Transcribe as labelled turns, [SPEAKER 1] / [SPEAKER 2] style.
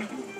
[SPEAKER 1] Thank you.